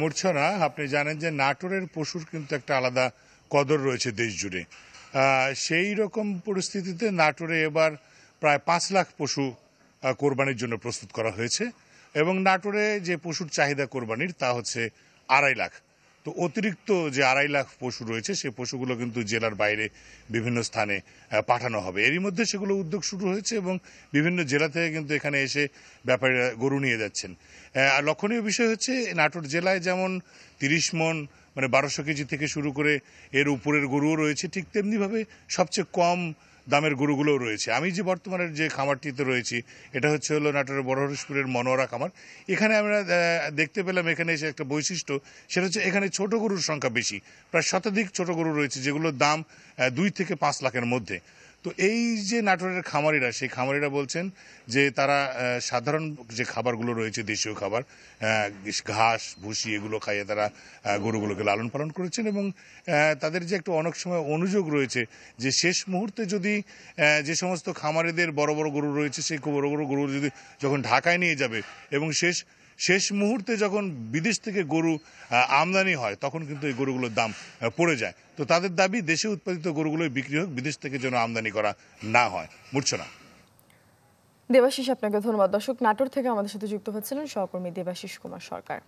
মূর্ছনা, আপনি জানেন যে নাটোরের পশুর কিন্তু একটা আলাদা কদর রয়েছে দেশ জুড়ে। সেই রকম পরিস্থিতিতে নাটোরে এবার প্রায় পাঁচ লাখ পশু কোরবানির জন্য প্রস্তুত করা হয়েছে এবং নাটোরে যে পশুর চাহিদা কোরবানির, তা হচ্ছে আড়াই লাখ। তো অতিরিক্ত যে আড়াই লাখ পশু রয়েছে, সেই পশুগুলো কিন্তু জেলার বাইরে বিভিন্ন স্থানে পাঠানো হবে। এরই মধ্যে সেগুলো উদ্যোগ শুরু হয়েছে এবং বিভিন্ন জেলা থেকে কিন্তু এখানে এসে ব্যাপারীরা গরু নিয়ে যাচ্ছেন। আর লক্ষণীয় বিষয় হচ্ছে, নাটোর জেলায় যেমন তিরিশ মন মানে বারোশো কেজি থেকে শুরু করে এর উপরের গরুও রয়েছে, ঠিক তেমনিভাবে সবচেয়ে কম দামের গরুগুলোও রয়েছে। আমি যে বর্তমানের যে খামারটিতে রয়েছি, এটা হচ্ছে হলো নাটোরের বড়হরিশপুরের মনোয়ারা খামার। এখানে আমরা দেখতে পেলাম এখানে এসে একটা বৈশিষ্ট্য, সেটা হচ্ছে এখানে ছোট গরুর সংখ্যা বেশি। প্রায় শতাধিক ছোট গরু রয়েছে, যেগুলোর দাম দুই থেকে পাঁচ লাখের মধ্যে। তো এই যে নাটোরের খামারিরা, সেই খামারিরা বলছেন যে তারা সাধারণ যে খাবারগুলো রয়েছে, দেশীয় খাবার ঘাস, ভুসি, এগুলো খাইয়ে তারা গরুগুলোকে লালন পালন করেছেন এবং তাদের যে একটা অনেক সময় অনুযোগ রয়েছে যে শেষ মুহূর্তে যদি যে সমস্ত খামারিদের বড় বড় গরু রয়েছে, সেই বড় বড় গরু যদি যখন ঢাকায় নিয়ে যাবে এবং শেষ শেষ মুহূর্তে যখন বিদেশ থেকে গরু আমদানি হয়, তখন কিন্তু এই গরুগুলোর দাম পড়ে যায়। তো তাদের দাবি, দেশে উৎপাদিত গরুগুলোই বিক্রি হোক, বিদেশ থেকে যেন আমদানি করা না হয়। মূর্ছনা। দেবাশিস, আপনাকে ধন্যবাদ। দর্শক, নাটোর থেকে আমাদের সাথে যুক্ত হচ্ছিলেন সহকর্মী দেবাশিস কুমার সরকার।